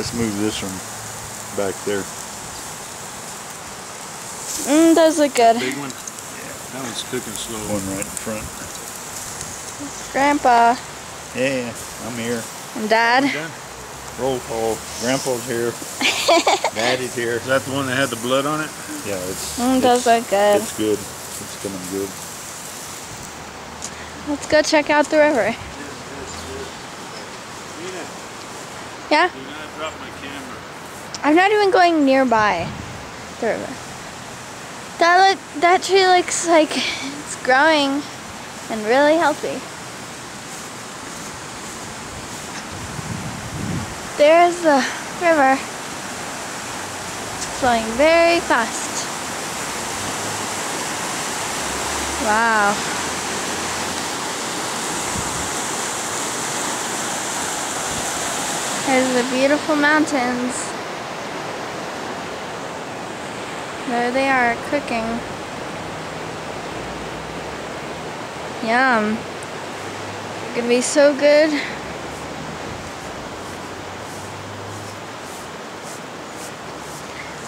Let's move this from back there. Mm, those look good. Big one? Yeah, That one's cooking slow. One right in front. Grandpa Yeah, I'm here. and Dad. Done? Roll call. Grandpa's here. Daddy's here. Is that the one that had the blood on it? Yeah, it's. Mm, those it's, look good. It's good. It's coming good. Let's go check out the river. Yeah? do not drop my camera. I'm not even going nearby the river. That look that tree looks like it's growing and really healthy. There's the river. It's flowing very fast. Wow. There's the beautiful mountains. There they are cooking. Yum. Gonna be so good.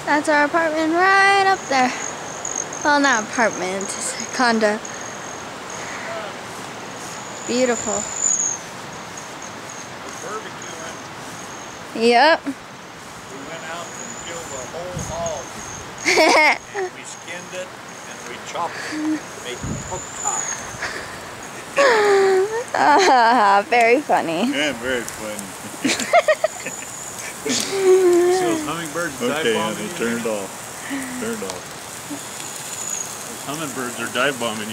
That's our apartment right up there. Well, not apartment, it's a condo. Beautiful. Barbecuing. Yep. We went out and killed a whole hog. We skinned it and we chopped it. Made pork chop. Ah, very funny. Yeah, very funny. See those hummingbirds dive Okay, bombing honey, you? turned off. Turned off. Those hummingbirds are dive bombing you.